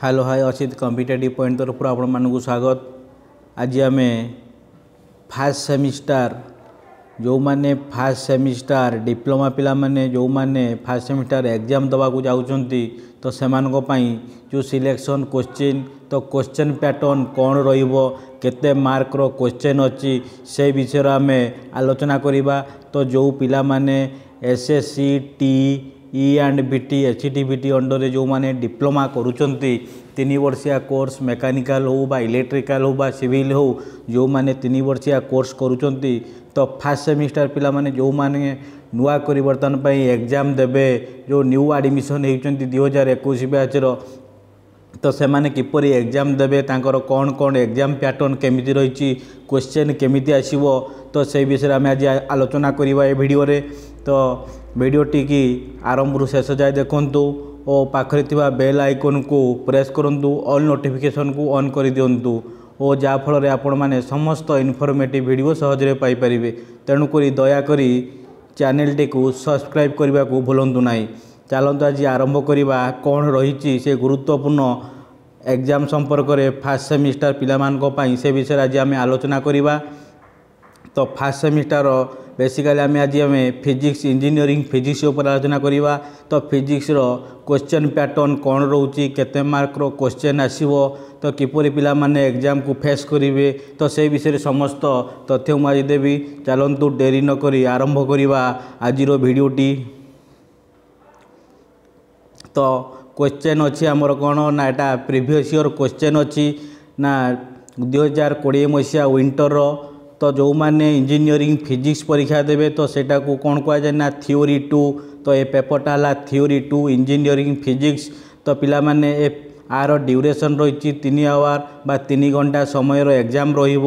hello hi Asit competitive point ତରଫରୁ ଆପଣମାନଙ୍କୁ ସ୍ୱାଗତ ଆଜି ଆମେ ଫାର୍ଷ୍ଟ ସେମିଷ୍ଟାର ଯେଉଁମାନେ ଫାର୍ଷ୍ଟ ସେମିଷ୍ଟାର ଡିପ୍ଲୋମା ପିଲାମାନେ ଯେଉଁମାନେ ଫାର୍ଷ୍ଟ ସେମିଷ୍ଟାର ଏକ୍ଜାମ୍ ଦେବାକୁ ଯାଉଛନ୍ତି ତ ସେମାନଙ୍କ ପାଇଁ ଯେଉଁ ସିଲେକ୍ସନ୍ କୋଶ୍ଚିନ୍ ତ କୋଶ୍ଚିନ୍ ପ୍ୟାଟର୍ନ କ'ଣ ରହିବ କେତେ ମାର୍କର କୋଶ୍ଚିନ୍ ଅଛି ସେ ବିଷୟରେ ଆମେ ଆଲୋଚନା କରିବା ତ ଯେଉଁ ପିଲାମାନେ S S C T E and B T H T B T under जो मैंने डिप्लोमा करसिया कोर्स मेकानिकल हो बा इलेक्ट्रिकल हो बा सिविल हो जो मैंने तीन वर्षिया कोर्स करूँ तो फास्ट सेमिस्टर पिला माने जो मैंने नुआक बर्तमान एग्जाम देवे जो न्यू आडमिशन होती दुई हजार एक बैचर তো ସେମାନେ କିପରି ଏକ୍ଜାମ୍ ଦେବେ ତାଙ୍କର କ'ଣ କ'ଣ ଏକ୍ଜାମ୍ ପ୍ୟାଟର୍ନ କେମିତି ରହିଛି କୋଶ୍ଚେନ୍ କେମିତି ଆସିବ ତ ସେଇ ବିଷୟରେ ଆମେ ଆଜି ଆଲୋଚନା କରିବା ଏ ଭିଡ଼ିଓରେ ତ ଭିଡ଼ିଓଟିକି ଆରମ୍ଭରୁ ଶେଷ ଯାଏ ଦେଖନ୍ତୁ ଓ ପାଖରେ ଥିବା ବେଲ୍ ଆଇକନ୍କୁ ପ୍ରେସ୍ କରନ୍ତୁ ଅଲ୍ ନୋଟିଫିକେସନ୍କୁ ଅନ୍ କରିଦିଅନ୍ତୁ ଓ ଯାହାଫଳରେ ଆପଣମାନେ ସମସ୍ତ ଇନଫର୍ମେଟିଭ୍ ଭିଡ଼ିଓ ସହଜରେ ପାଇପାରିବେ ତେଣୁକରି ଦୟାକରି ଚ୍ୟାନେଲ୍ଟିକୁ ସବସ୍କ୍ରାଇବ୍ କରିବାକୁ ଭୁଲନ୍ତୁ ନାହିଁ ଚାଲନ୍ତୁ ଆଜି ଆରମ୍ଭ କରିବା କ'ଣ ରହିଛି ସେ ଗୁରୁତ୍ୱପୂର୍ଣ୍ଣ এক্সাম সম্পর্কের ফার্স্ট সেমিস্টার পিলামানপাই সে বিষয়ে আজ আমি আলোচনা করা তো ফার্স্ট সেমিস্টার বেসিকালি আমি আজ আমি ফিজিক্স ইঞ্জিনিয়রিং ফিজিক্স উপরে আলোচনা করা তো ফিজিক্সর কোশ্চেন প্যাটর্ন কণ রয়েছে কেতে মার্কর কোশ্চেন আসব তো কিপরি পিলামানে এক্সামকু ফেস করবে তো সেই বিষয়ে সমস্ত তথ্য মু আজ দেবি চালু ডেরি নকরি আরম্ভ করা আজির ভিডিওটি তো କ୍ୱେଶ୍ଚେନ୍ ଅଛି ଆମର କ'ଣ ନା ଏଇଟା ପ୍ରିଭିୟସ୍ ଇୟର୍ କ୍ୱେଶ୍ଚେନ୍ ଅଛି ନା ଦୁଇହଜାର କୋଡ଼ିଏ ମସିହା ୱିଣ୍ଟର୍ର ତ ଯେଉଁମାନେ ଇଞ୍ଜିନିୟରିଂ ଫିଜିକ୍ସ ପରୀକ୍ଷା ଦେବେ ତ ସେଇଟାକୁ କ'ଣ କୁହାଯାଏ ନା ଥିଓରି ଟୁ ତ ଏ ପେପର୍ଟା ହେଲା ଥିଓରି ଟୁ ଇଞ୍ଜିନିୟରିଂ ଫିଜିକ୍ସ ତ ପିଲାମାନେ ଏ ଆର ଡ୍ୟୁରେସନ୍ ରହିଛି ତିନି ଆୱାର ବା ତିନି ଘଣ୍ଟା ସମୟର ଏକ୍ଜାମ୍ ରହିବ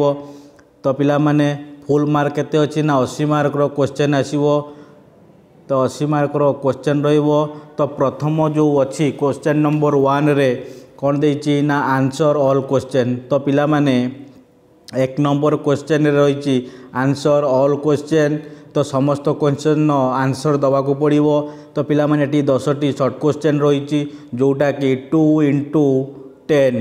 ତ ପିଲାମାନେ ଫୁଲ୍ ମାର୍କ କେତେ ଅଛି ନା ଅଶୀ ମାର୍କର କ୍ୱେଶ୍ଚେନ୍ ଆସିବ ତ ଅଶୀ ମାର୍କର କୋଶ୍ଚେନ୍ ରହିବ ତ ପ୍ରଥମ ଯେଉଁ ଅଛି କୋଶ୍ଚେନ୍ ନମ୍ବର ୱାନ୍ରେ କ'ଣ ଦେଇଛି ନା ଆନ୍ସର୍ ଅଲ୍ କୋଶ୍ଚେନ୍ ତ ପିଲାମାନେ ଏକ ନମ୍ବର କୋଶ୍ଚେନ୍ରେ ରହିଛି ଆନ୍ସର୍ ଅଲ୍ କୋଶ୍ଚେନ୍ ତ ସମସ୍ତ କୋଶ୍ଚେନ୍ର ଆନ୍ସର୍ ଦେବାକୁ ପଡ଼ିବ ତ ପିଲାମାନେ ଏଠି ଦଶଟି ସର୍ଟ କୋଶ୍ଚେନ୍ ରହିଛି ଯେଉଁଟାକି ଟୁ ଇଣ୍ଟୁ ଟେନ୍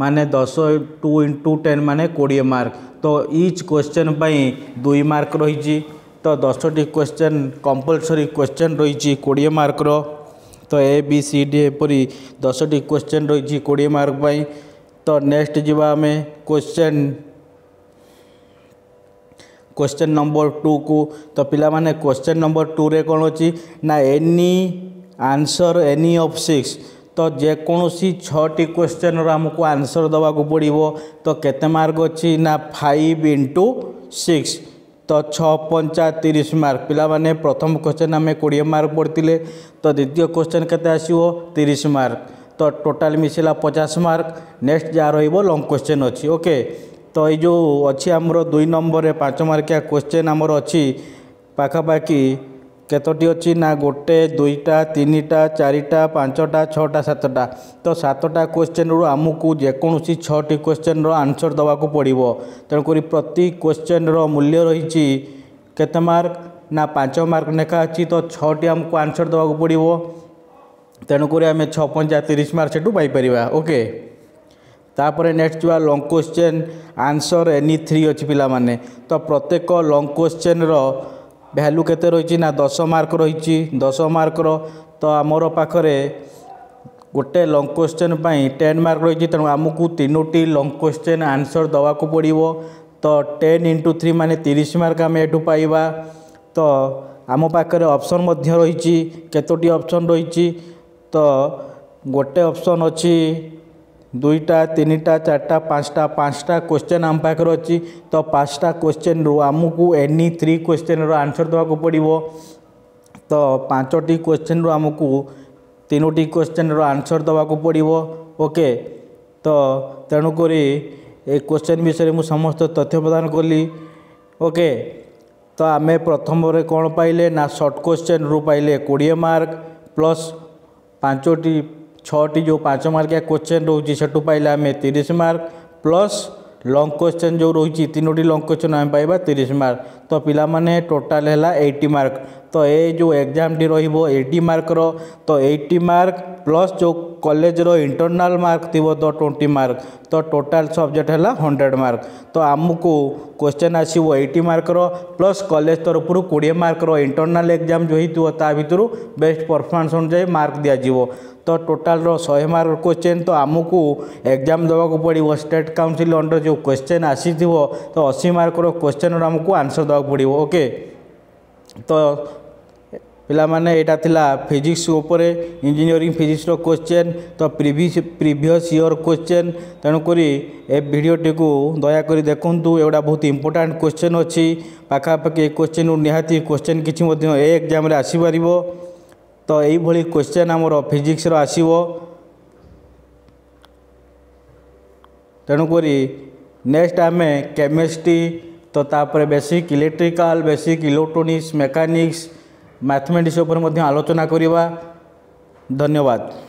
ମାନେ ଦଶ ଟୁ ଇଣ୍ଟୁ ଟେନ୍ ମାନେ କୋଡ଼ିଏ ମାର୍କ ତ ଇଚ୍ କୋଶ୍ଚେନ୍ ପାଇଁ ଦୁଇ ମାର୍କ ରହିଛି ତ ଦଶଟି କୋଶ୍ଚେନ୍ କମ୍ପଲସରି କୋଶ୍ଚେନ୍ ରହିଛି କୋଡ଼ିଏ ମାର୍କର ତ ଏ ବି ସି ଡ଼ି ଏପରି ଦଶଟି କୋଶ୍ଚେନ୍ ରହିଛି କୋଡ଼ିଏ ମାର୍କ ପାଇଁ ତ ନେକ୍ସଟ ଯିବା ଆମେ କୋଶ୍ଚେନ୍ କୋଶ୍ଚେନ୍ ନମ୍ବର ଟୁକୁ ତ ପିଲାମାନେ କୋଶ୍ଚେନ୍ ନମ୍ବର ଟୁରେ କ'ଣ ଅଛି ନା any answer any of six ତ ଯେକୌଣସି ଛଅଟି କୋଶ୍ଚେନ୍ର ଆମକୁ ଆନ୍ସର୍ ଦେବାକୁ ପଡ଼ିବ ତ କେତେ ମାର୍କ ଅଛି ନା ଫାଇଭ୍ ଇଣ୍ଟୁ ସିକ୍ସ ତ ଛଅ ପଞ୍ଚା ତିରିଶ ମାର୍କ ପିଲାମାନେ ପ୍ରଥମ କୋଶ୍ଚେନ୍ ଆମେ କୋଡ଼ିଏ ମାର୍କ ପଡ଼ିଥିଲେ ତ ଦ୍ୱିତୀୟ କୋଶ୍ଚେନ୍ କେତେ ଆସିବ ତିରିଶ ମାର୍କ ତ ଟୋଟାଲ୍ ମିଶିଲା ପଚାଶ ମାର୍କ ନେକ୍ସଟ ଯାହା ରହିବ ଲଙ୍ଗ୍ କୋଶ୍ଚେନ୍ ଅଛି ଓକେ ତ ଏଇ ଯେଉଁ ଅଛି ଆମର ଦୁଇ ନମ୍ବରରେ ପାଞ୍ଚ ମାର୍କିଆ କୋଶ୍ଚେନ୍ ଆମର ଅଛି ପାଖାପାଖି কতটি অছি না গোটে দুইটা তিনটা চারিটা পাঁচটা ছটা সাতটা তো সাতটা কোশ্চেন কোশ্চেন্রু আমি যেকোনসি ছটি কোশ্চেন্র আনসর দেওয়া পড়ব তেমকি প্রতি কোশ্চেন্র মূল্য রয়েছে কত মার্ক না পাঁচ মার্ক লেখা অছি তো ছটি আমি আনসর দেওয়া পড়ব তেমকি আমি ছ পঞ্চা তিরিশ মার্ক সেটু পাইপার ওকে নেক্সট যা long question answer any three অছি পিলা মানে তো প্রত্যেক লং কোশ্চেন କୋଶ୍ଚେନ୍ର ভ্যালু কেতে রয়েছে না দশ মার্ক রয়েছে দশ মার্কর তো আমার পাখে গোটে লং কোশ্চেন পাই টেন মার্ক রয়েছে তেমন আমি তিনোটি লং কোশ্চেন আনসর দেওয়া পড়ব তো টেন ইন্টু থ্রি মানে তিরিশ মার্ক আমি এটু পাইবা তো আম পাখে অপসন রয়েছে কতোটি অপসন রয়েছে তো গোটে অপসন অ দুইটা তিনটা চারটা পাঁচটা পাঁচটা কোশ্চেন আম পাখে অছি তো পাঁচটা কোশ্চেন্রু আমুকু এনি থ্রি কোশ্চেন্র আনসর দেওয়া পড়ব তো পাঁচটি কোশ্চেন্রু আমুকু তিনোটি কোশ্চেন্র আনসর দেওয়া পড়ব ওকে তো তেণুকরি এই কোশ্চেন বিষয়ে মু সমস্ত তথ্য প্রদান কলি ওকে তো আমি প্রথমরে কোণ পাইলে না সর্ট কোশ্চেন্রু পাইলে কোড়িয়ে মার্ক প্লস পাঁচটি छटी जो पांच मार्क क्वेश्चन रोचे से आम तीस मार्क प्लस लंग क्वेश्चन जो रही तीनो लंग क्वेश्चन आम पाइबा तीस मार्क तो पिला माने टोटल है एट्टी मार्क તો એ ଯେଉଁ ଏକ୍ଜାମ୍ଟି ରହିବ ଏଇଟି ମାର୍କର ତ ଏଇଟି ମାର୍କ ପ୍ଲସ୍ ଯେଉଁ କଲେଜର ଇଣ୍ଟରନାଲ୍ ମାର୍କ ଥିବ ତ ଟ୍ୱେଣ୍ଟି ମାର୍କ ତ ଟୋଟାଲ୍ ସବଜେକ୍ଟ ହେଲା ହଣ୍ଡ୍ରେଡ଼ ମାର୍କ ତ ଆମକୁ କ୍ୱେଶ୍ଚନ୍ ଆସିବ ଏଇଟି ମାର୍କର ପ୍ଲସ୍ କଲେଜ ତରଫରୁ କୋଡ଼ିଏ ମାର୍କର ଇଣ୍ଟରନାଲ୍ ଏକ୍ଜାମ୍ ଯେଉଁ ହେଇଥିବ ତା ଭିତରୁ ବେଷ୍ଟ ପରଫର୍ମାନ୍ସ ଅନୁଯାୟୀ ମାର୍କ ଦିଆଯିବ ତ ଟୋଟାଲ୍ର ଶହେ ମାର୍କ କ୍ୱେଶ୍ଚନ୍ ତ ଆମକୁ ଏକ୍ଜାମ୍ ଦେବାକୁ ପଡ଼ିବ ଷ୍ଟେଟ୍ କାଉନସିଲ୍ ଅଣ୍ଡର ଯେଉଁ କ୍ୱେଶ୍ଚନ୍ ଆସିଥିବ ତ ଅଶୀ ମାର୍କର କ୍ୱେଶ୍ଚନ୍ର ଆମକୁ ଆନ୍ସର୍ ଦେବାକୁ ପଡ଼ିବ ଓକେ ତ ପିଲାମାନେ ଏଇଟା ଥିଲା ଫିଜିକ୍ସ ଉପରେ ଇଞ୍ଜିନିୟରିଂ ଫିଜିକ୍ସର କୋଶ୍ଚେନ୍ ତ ପ୍ରିଭିୟସ୍ ପ୍ରିଭିୟସ୍ ଇୟର୍ କୋଶ୍ଚେନ୍ ତେଣୁକରି ଏ ଭିଡ଼ିଓଟିକୁ ଦୟାକରି ଦେଖନ୍ତୁ ଏଗୁଡ଼ା ବହୁତ ଇମ୍ପୋର୍ଟାଣ୍ଟ କୋଶ୍ଚେନ୍ ଅଛି ପାଖାପାଖି ଏ କୋଶ୍ଚେନ୍ରୁ ନିହାତି କୋଶ୍ଚେନ୍ କିଛି ମଧ୍ୟ ଏ ଏକ୍ଜାମ୍ରେ ଆସିପାରିବ ତ ଏଇଭଳି କୋଶ୍ଚେନ୍ ଆମର ଫିଜିକ୍ସର ଆସିବ ତେଣୁକରି ନେକ୍ସଟ ଆମେ କେମିଷ୍ଟ୍ରି ତ ତାପରେ basic electrical basic electronics mechanics mathematics ଉପରେ ମଧ୍ୟ ଆଲୋଚନା କରିବା ଧନ୍ୟବାଦ